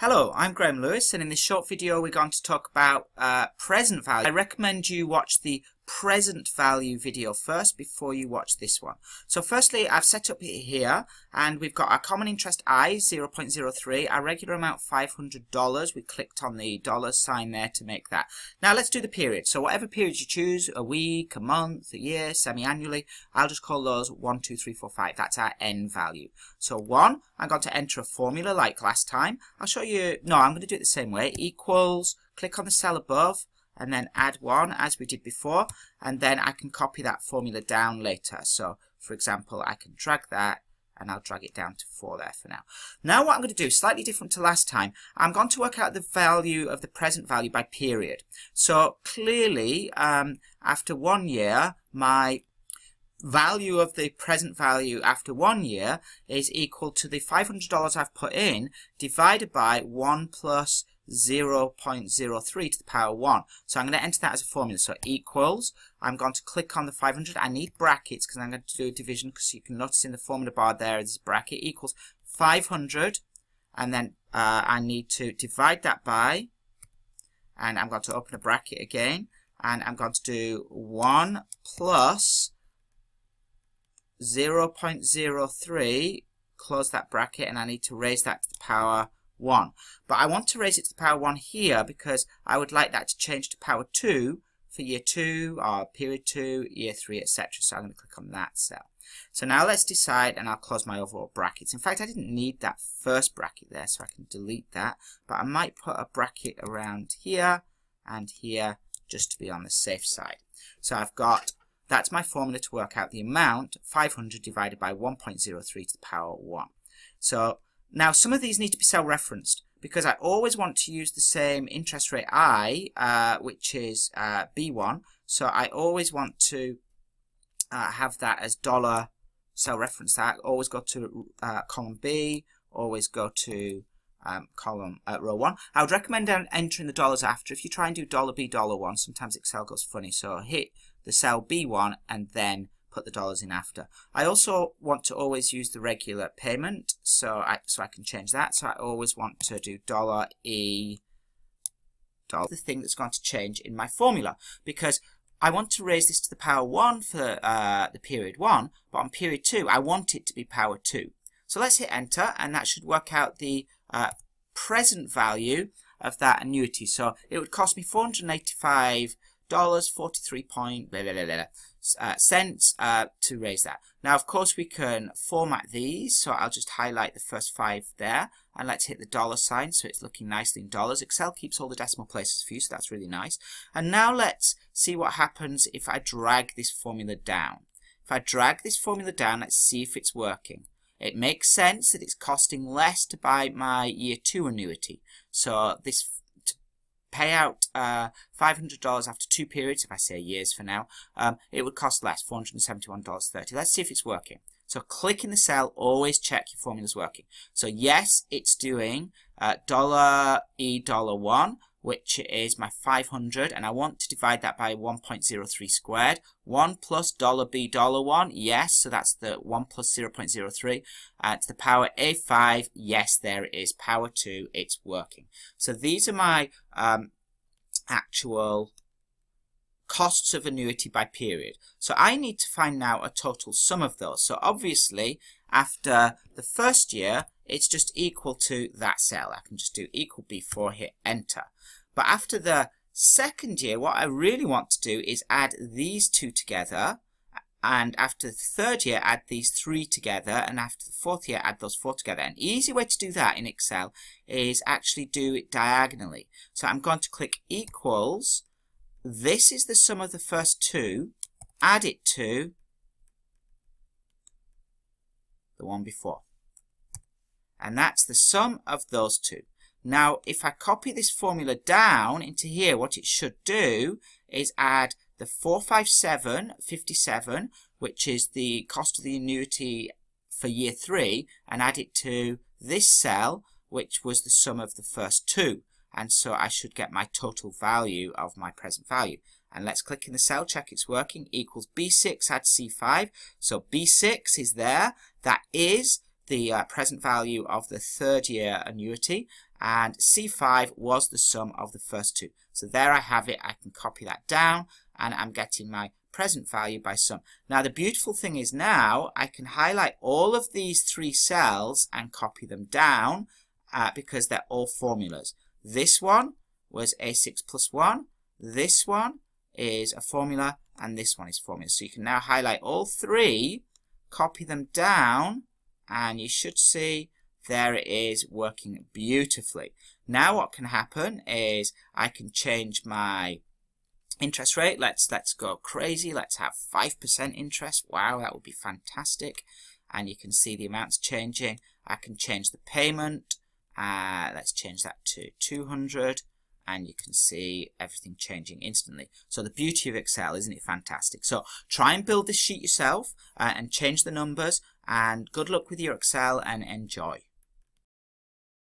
Hello, I'm Graham Lewis and in this short video we're going to talk about uh, present value. I recommend you watch the present value video first before you watch this one. So firstly I've set up here and we've got our common interest I 0.03, our regular amount $500. We clicked on the dollar sign there to make that. Now let's do the period. So whatever period you choose, a week, a month, a year, semi-annually, I'll just call those 1, 2, 3, 4, 5. That's our N value. So 1, I'm going to enter a formula like last time. I'll show you you, no, I'm going to do it the same way, equals, click on the cell above, and then add 1 as we did before, and then I can copy that formula down later. So, for example, I can drag that, and I'll drag it down to 4 there for now. Now what I'm going to do, slightly different to last time, I'm going to work out the value of the present value by period. So clearly, um, after one year, my value of the present value after one year is equal to the $500 I've put in divided by 1 plus 0.03 to the power 1. So I'm going to enter that as a formula. So equals, I'm going to click on the 500. I need brackets because I'm going to do a division because you can notice in the formula bar there is bracket equals 500 and then uh, I need to divide that by and I'm going to open a bracket again and I'm going to do 1 plus 0.03, close that bracket, and I need to raise that to the power 1. But I want to raise it to the power 1 here because I would like that to change to power 2 for year 2 or period 2, year 3, etc. So I'm going to click on that cell. So now let's decide, and I'll close my overall brackets. In fact, I didn't need that first bracket there, so I can delete that. But I might put a bracket around here and here just to be on the safe side. So I've got that's my formula to work out the amount, 500 divided by 1.03 to the power 1. So now some of these need to be cell referenced because I always want to use the same interest rate I, uh, which is uh, B1. So I always want to uh, have that as dollar cell reference that. Always go to uh, column B, always go to um, column uh, row 1. I would recommend entering the dollars after. If you try and do dollar $B, dollar $1, sometimes Excel goes funny. So hit the cell B1 and then put the dollars in after. I also want to always use the regular payment, so I, so I can change that. So I always want to do dollar $E, dollar, the thing that's going to change in my formula, because I want to raise this to the power 1 for uh, the period 1, but on period 2, I want it to be power 2. So let's hit enter, and that should work out the uh, present value of that annuity. So it would cost me 485 dollars 43 point blah, blah, blah, uh, cents uh, to raise that. Now, of course, we can format these. So I'll just highlight the first five there. And let's hit the dollar sign so it's looking nicely in dollars. Excel keeps all the decimal places for you, so that's really nice. And now let's see what happens if I drag this formula down. If I drag this formula down, let's see if it's working. It makes sense that it's costing less to buy my year two annuity. So this pay out uh, $500 after two periods, if I say years for now, um, it would cost less, $471.30. Let's see if it's working. So click in the cell, always check your formula's working. So yes, it's doing uh, dollar E dollar one, which is my 500, and I want to divide that by 1.03 squared. 1 plus dollar $b dollar 1, yes, so that's the 1 plus 0.03. Uh, to the power A5, yes, there it is, power 2, it's working. So these are my um, actual costs of annuity by period. So I need to find now a total sum of those. So obviously, after the first year, it's just equal to that cell. I can just do equal before hit enter. But after the second year, what I really want to do is add these two together. And after the third year, add these three together. And after the fourth year, add those four together. An easy way to do that in Excel is actually do it diagonally. So I'm going to click equals. This is the sum of the first two. Add it to the one before. And that's the sum of those two. Now, if I copy this formula down into here, what it should do is add the 457.57, which is the cost of the annuity for year three, and add it to this cell, which was the sum of the first two. And so I should get my total value of my present value. And let's click in the cell, check it's working, equals B6, add C5. So B6 is there. That is the uh, present value of the third year annuity and C5 was the sum of the first two. So there I have it. I can copy that down and I'm getting my present value by sum. Now the beautiful thing is now I can highlight all of these three cells and copy them down uh, because they're all formulas. This one was A6 plus 1. This one is a formula and this one is formula. So you can now highlight all three, copy them down and you should see there it is working beautifully. Now what can happen is I can change my interest rate. Let's let's go crazy. Let's have 5% interest. Wow, that would be fantastic. And you can see the amounts changing. I can change the payment. Uh, let's change that to 200 and you can see everything changing instantly. So the beauty of Excel, isn't it fantastic? So try and build this sheet yourself uh, and change the numbers and good luck with your Excel and enjoy.